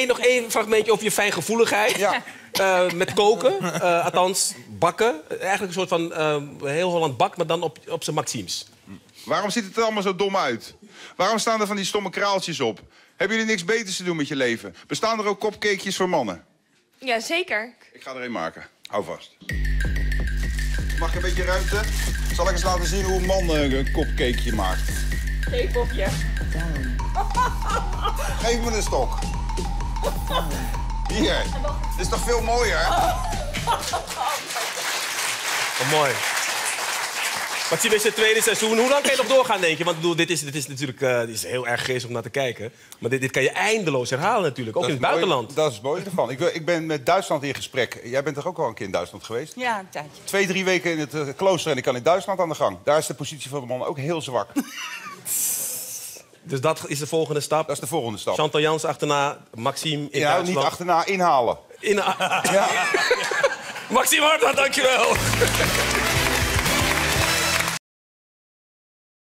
één, nog één fragmentje over je fijngevoeligheid. Ja. Eh, met koken, eh, althans bakken. Eigenlijk een soort van eh, heel Holland bak, maar dan op, op zijn maximes. Waarom ziet het er allemaal zo dom uit? Waarom staan er van die stomme kraaltjes op? Hebben jullie niks beters te doen met je leven? Bestaan er ook kopcakejes voor mannen? Ja, zeker. Ik ga er een maken. Hou vast. Mag ik een beetje ruimte? Zal ik eens laten zien hoe een man een kopcakeje maakt? Geef op je. Geef me een stok. Hier. Dit is toch veel mooier? Oh, mooi. Maxime is het tweede seizoen. Hoe lang kan je nog doorgaan, denk je? Want ik bedoel, dit is, dit is natuurlijk eh, dit is heel erg geestig om naar te kijken. Maar dit, dit kan je eindeloos herhalen natuurlijk, ook in het mooi- buitenland. dat is het mooie ervan. Ik, ik ben met Duitsland in gesprek. Jij bent toch ook al een keer in Duitsland geweest? Ja, een tijdje. Twee, drie weken in het eh, klooster en ik kan in Duitsland aan de gang. Daar is de positie van de man ook heel zwak. Dus dat is de volgende stap. Dat is de volgende stap. Chantal Jans achterna, Maxime in Ja, Duitsland. niet achterna inhalen. In... Maxime Hartman, dankjewel.